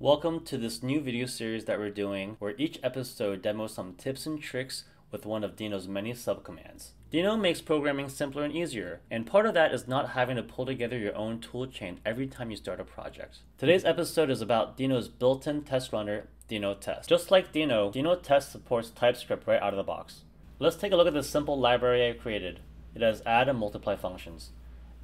Welcome to this new video series that we're doing where each episode demos some tips and tricks with one of Deno's many subcommands. Deno makes programming simpler and easier, and part of that is not having to pull together your own toolchain every time you start a project. Today's episode is about Deno's built-in test runner, Deno Test. Just like Deno, Deno Test supports TypeScript right out of the box. Let's take a look at this simple library I created. It has add and multiply functions.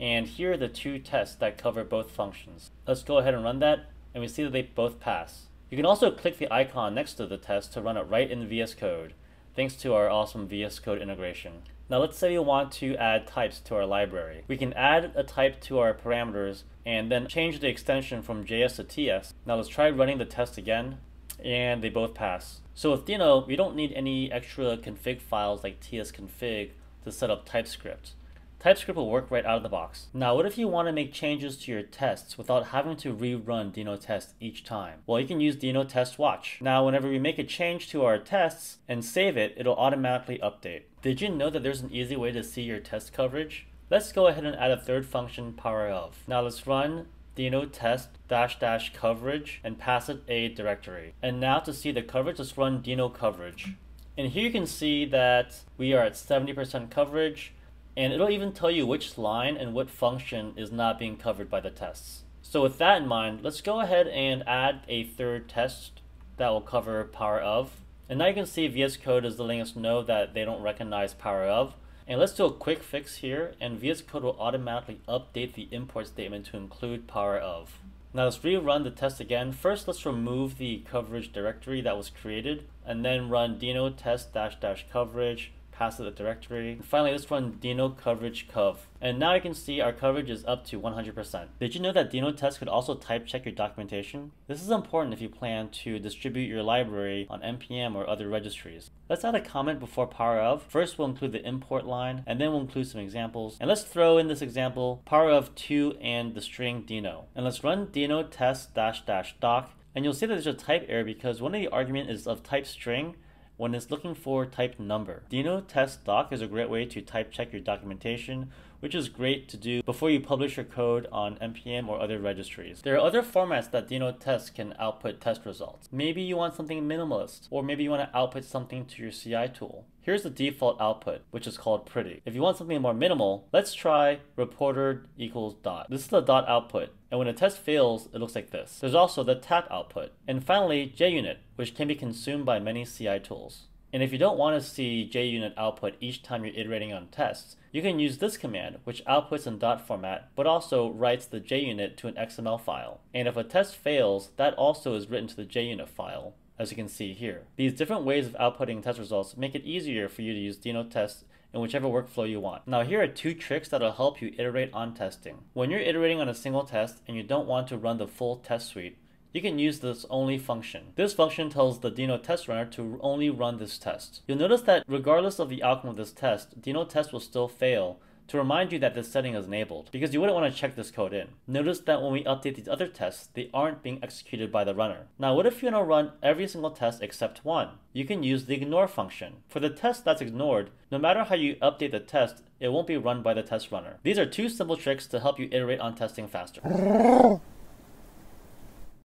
And here are the two tests that cover both functions. Let's go ahead and run that and we see that they both pass. You can also click the icon next to the test to run it right in VS Code, thanks to our awesome VS Code integration. Now let's say we want to add types to our library. We can add a type to our parameters and then change the extension from JS to TS. Now let's try running the test again, and they both pass. So with Deno, we don't need any extra config files like tsconfig to set up TypeScript. TypeScript will work right out of the box. Now, what if you want to make changes to your tests without having to rerun Deno test each time? Well, you can use Deno test watch. Now, whenever we make a change to our tests and save it, it'll automatically update. Did you know that there's an easy way to see your test coverage? Let's go ahead and add a third function, power of. Now let's run deno test dash dash coverage and pass it a directory. And now to see the coverage, let's run deno coverage. And here you can see that we are at 70% coverage and it'll even tell you which line and what function is not being covered by the tests. So with that in mind, let's go ahead and add a third test that will cover power of. And now you can see VS Code is letting us know that they don't recognize power of. And let's do a quick fix here, and VS Code will automatically update the import statement to include power of. Now let's rerun the test again. First, let's remove the coverage directory that was created, and then run deno test dash dash coverage pass it a directory. And finally, let's run deno coverage cov. And now you can see our coverage is up to 100%. Did you know that Deno test could also type check your documentation? This is important if you plan to distribute your library on NPM or other registries. Let's add a comment before power of. First, we'll include the import line, and then we'll include some examples. And let's throw in this example, power of 2 and the string Deno. And let's run Deno test dash dash doc. And you'll see that there's a type error because one of the argument is of type string, when it's looking for type number. Deno test doc is a great way to type check your documentation, which is great to do before you publish your code on NPM or other registries. There are other formats that Deno test can output test results. Maybe you want something minimalist, or maybe you want to output something to your CI tool. Here's the default output, which is called pretty. If you want something more minimal, let's try reporter equals dot. This is the dot output, and when a test fails, it looks like this. There's also the tap output. And finally, JUnit, which can be consumed by many CI tools. And if you don't want to see JUnit output each time you're iterating on tests, you can use this command, which outputs in dot format, but also writes the JUnit to an XML file. And if a test fails, that also is written to the JUnit file as you can see here. These different ways of outputting test results make it easier for you to use Deno tests in whichever workflow you want. Now here are two tricks that'll help you iterate on testing. When you're iterating on a single test and you don't want to run the full test suite, you can use this only function. This function tells the Deno test runner to only run this test. You'll notice that regardless of the outcome of this test, Deno test will still fail to remind you that this setting is enabled, because you wouldn't want to check this code in. Notice that when we update these other tests, they aren't being executed by the runner. Now, what if you want to run every single test except one? You can use the ignore function. For the test that's ignored, no matter how you update the test, it won't be run by the test runner. These are two simple tricks to help you iterate on testing faster.